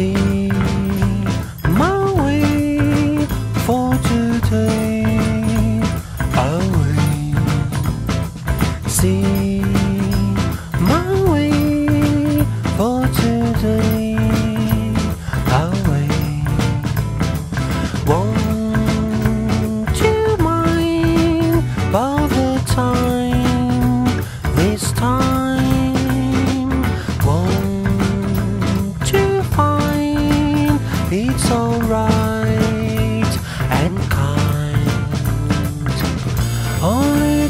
See my way for today away. See my way for today away.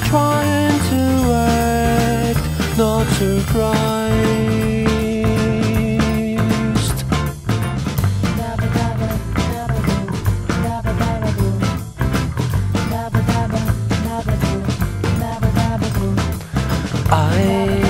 Trying to act, not surprised. I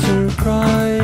to cry.